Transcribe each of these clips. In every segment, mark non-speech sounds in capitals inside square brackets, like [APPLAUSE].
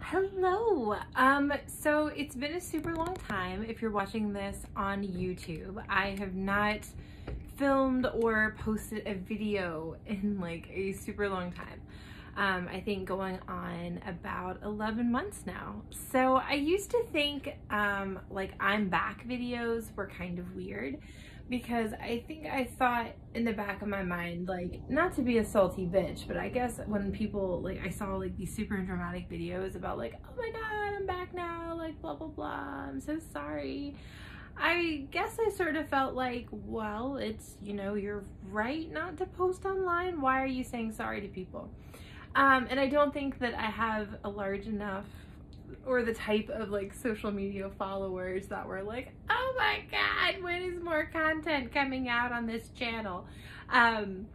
Hello. Um, so it's been a super long time if you're watching this on YouTube. I have not filmed or posted a video in like a super long time. Um, I think going on about 11 months now. So I used to think um, like I'm back videos were kind of weird because I think I thought in the back of my mind, like, not to be a salty bitch, but I guess when people, like, I saw, like, these super dramatic videos about, like, oh my god, I'm back now, like, blah, blah, blah, I'm so sorry. I guess I sort of felt like, well, it's, you know, you're right not to post online. Why are you saying sorry to people? Um, and I don't think that I have a large enough or the type of like social media followers that were like, oh my god, when is more content coming out on this channel? Um,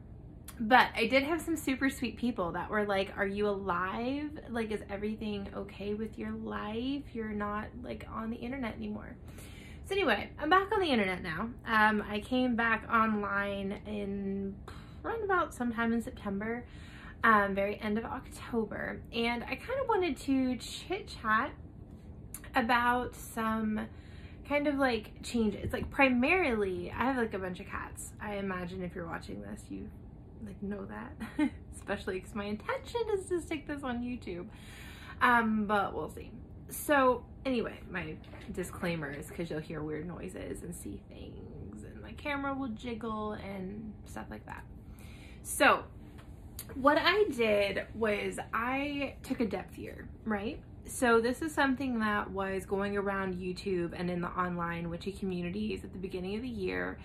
but I did have some super sweet people that were like, are you alive? Like, is everything okay with your life? You're not like on the internet anymore. So anyway, I'm back on the internet now. Um, I came back online in around about sometime in September um, very end of October. And I kind of wanted to chit chat about some kind of like changes. Like primarily, I have like a bunch of cats. I imagine if you're watching this, you like know that, [LAUGHS] especially because my intention is to stick this on YouTube. Um, but we'll see. So anyway, my disclaimer is because you'll hear weird noises and see things and my camera will jiggle and stuff like that. So what I did was I took a depth year, right? So this is something that was going around YouTube and in the online witchy communities at the beginning of the year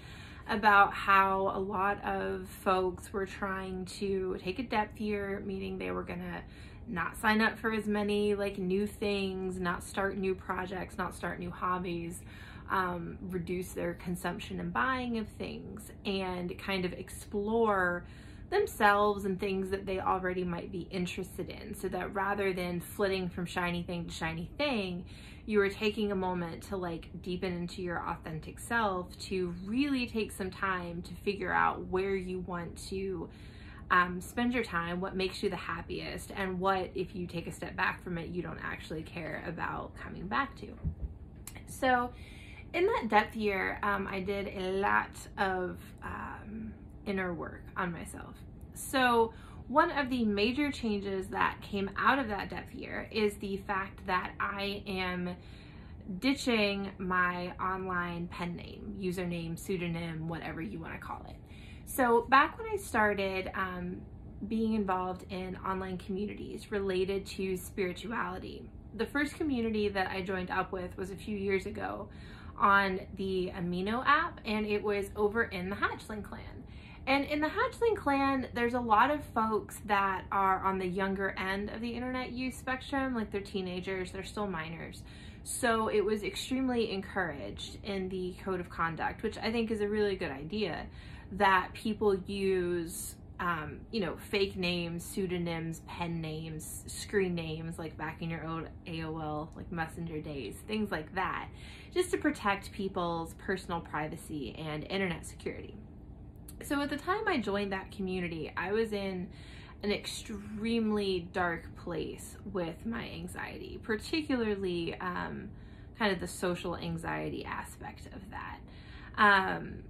about how a lot of folks were trying to take a depth year, meaning they were gonna not sign up for as many like new things, not start new projects, not start new hobbies, um, reduce their consumption and buying of things, and kind of explore themselves and things that they already might be interested in so that rather than flitting from shiny thing to shiny thing you are taking a moment to like deepen into your authentic self to really take some time to figure out where you want to um, spend your time, what makes you the happiest, and what, if you take a step back from it, you don't actually care about coming back to. So, in that depth year, um, I did a lot of um, inner work on myself. So one of the major changes that came out of that depth year is the fact that I am ditching my online pen name, username, pseudonym, whatever you want to call it. So back when I started um, being involved in online communities related to spirituality, the first community that I joined up with was a few years ago on the Amino app and it was over in the Hatchling clan. And in the Hatchling clan, there's a lot of folks that are on the younger end of the internet use spectrum, like they're teenagers, they're still minors. So it was extremely encouraged in the code of conduct, which I think is a really good idea, that people use, um, you know, fake names, pseudonyms, pen names, screen names, like back in your old AOL, like messenger days, things like that, just to protect people's personal privacy and internet security. So at the time I joined that community, I was in an extremely dark place with my anxiety, particularly um, kind of the social anxiety aspect of that. Um,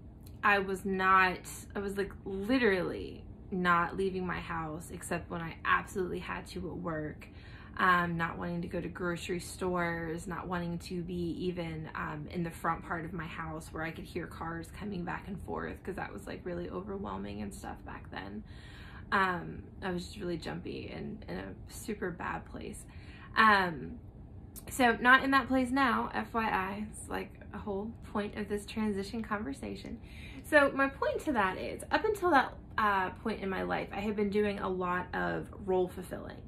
I was not, I was like literally not leaving my house except when I absolutely had to at work um, not wanting to go to grocery stores, not wanting to be even um, in the front part of my house where I could hear cars coming back and forth because that was like really overwhelming and stuff back then. Um, I was just really jumpy and in a super bad place. Um, so not in that place now, FYI, it's like a whole point of this transition conversation. So my point to that is, up until that uh, point in my life, I had been doing a lot of role fulfilling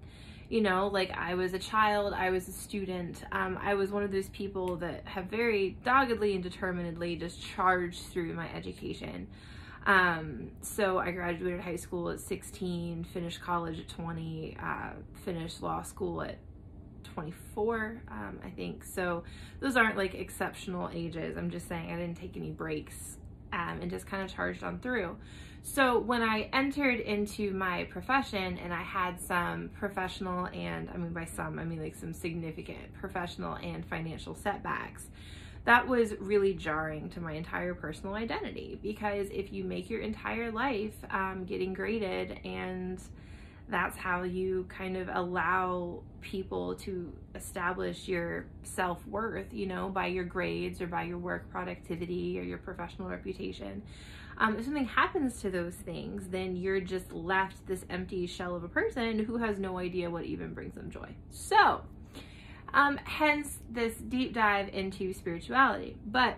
you know like i was a child i was a student um, i was one of those people that have very doggedly and determinedly just charged through my education. Um, so i graduated high school at 16 finished college at 20 uh, finished law school at 24 um, i think. So those aren't like exceptional ages. I'm just saying i didn't take any breaks um, and just kind of charged on through. So when I entered into my profession and I had some professional and I mean by some I mean like some significant professional and financial setbacks, that was really jarring to my entire personal identity because if you make your entire life um, getting graded and that's how you kind of allow people to establish your self-worth you know by your grades or by your work productivity or your professional reputation. Um, if something happens to those things then you're just left this empty shell of a person who has no idea what even brings them joy. So um, hence this deep dive into spirituality. But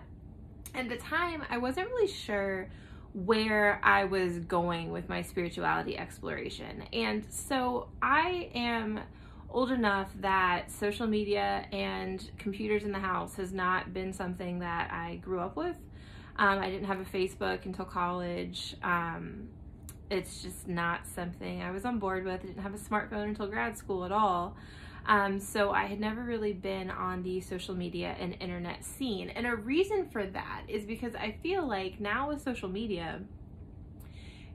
at the time i wasn't really sure where I was going with my spirituality exploration. And so I am old enough that social media and computers in the house has not been something that I grew up with. Um, I didn't have a Facebook until college. Um, it's just not something I was on board with. I didn't have a smartphone until grad school at all. Um, so I had never really been on the social media and internet scene. And a reason for that is because I feel like now with social media,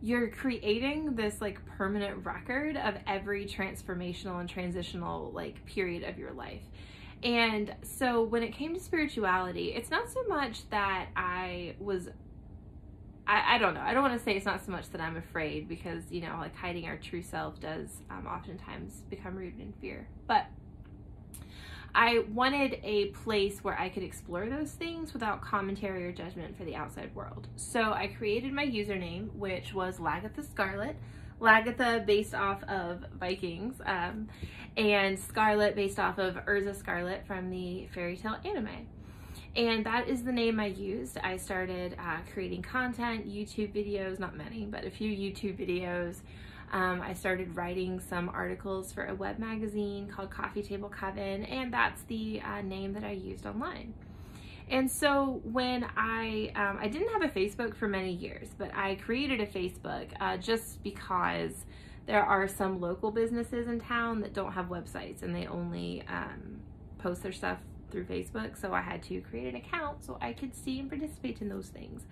you're creating this like permanent record of every transformational and transitional like period of your life. And so when it came to spirituality, it's not so much that I was I, I don't know. I don't want to say it's not so much that I'm afraid because, you know, like hiding our true self does um, oftentimes become rooted in fear. But I wanted a place where I could explore those things without commentary or judgment for the outside world. So I created my username, which was Lagertha Scarlet. Lagertha based off of Vikings, um, and Scarlet based off of Erza Scarlet from the Fairy Tail anime. And that is the name I used. I started uh, creating content, YouTube videos, not many, but a few YouTube videos. Um, I started writing some articles for a web magazine called Coffee Table Coven, and that's the uh, name that I used online. And so when I, um, I didn't have a Facebook for many years, but I created a Facebook uh, just because there are some local businesses in town that don't have websites and they only um, post their stuff through Facebook, so I had to create an account so I could see and participate in those things.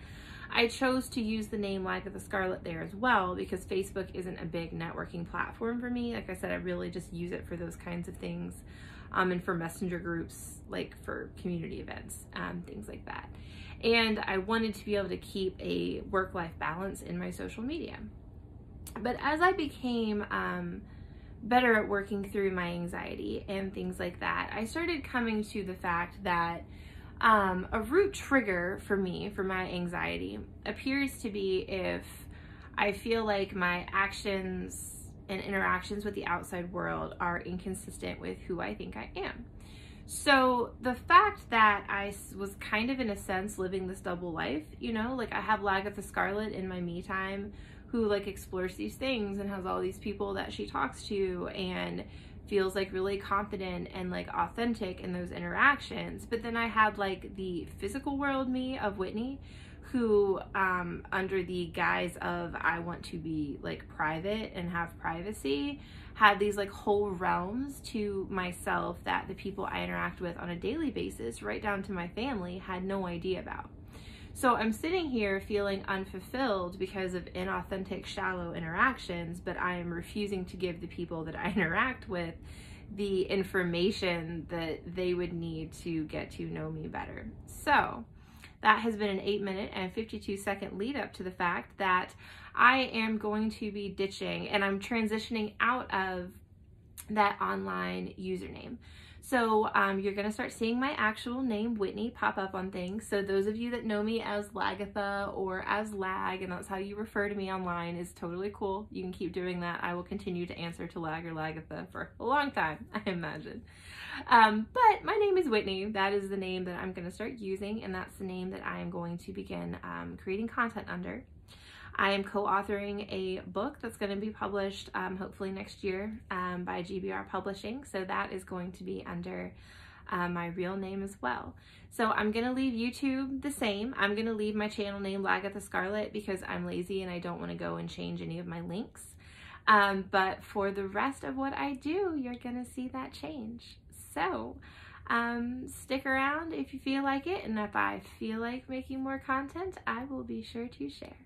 I chose to use the name Lagertha Scarlet there as well because Facebook isn't a big networking platform for me. Like I said, I really just use it for those kinds of things um, and for messenger groups, like for community events, um, things like that. And I wanted to be able to keep a work-life balance in my social media. But as I became um, better at working through my anxiety and things like that, I started coming to the fact that um, a root trigger for me, for my anxiety, appears to be if I feel like my actions and interactions with the outside world are inconsistent with who I think I am. So the fact that I was kind of in a sense living this double life, you know, like I have Lagertha Scarlet in my me time who like explores these things and has all these people that she talks to and feels like really confident and like authentic in those interactions. But then I had like the physical world me of Whitney who um under the guise of I want to be like private and have privacy had these like whole realms to myself that the people I interact with on a daily basis right down to my family had no idea about. So I'm sitting here feeling unfulfilled because of inauthentic, shallow interactions, but I am refusing to give the people that I [LAUGHS] interact with the information that they would need to get to know me better. So that has been an 8 minute and 52 second lead up to the fact that I am going to be ditching and I'm transitioning out of that online username. So um, you're going to start seeing my actual name, Whitney, pop up on things. So those of you that know me as Lagertha or as Lag, and that's how you refer to me online, is totally cool. You can keep doing that. I will continue to answer to Lag or Lagertha for a long time, [LAUGHS] I imagine. Um, but my name is Whitney. That is the name that I'm going to start using, and that's the name that I am going to begin um, creating content under. I am co-authoring a book that's going to be published um, hopefully next year um, by GBR Publishing. So that is going to be under uh, my real name as well. So I'm going to leave YouTube the same. I'm going to leave my channel name Lagertha Scarlet because I'm lazy and I don't want to go and change any of my links. Um, but for the rest of what I do, you're going to see that change. So Um, stick around if you feel like it, and if I feel like making more content, I will be sure to share.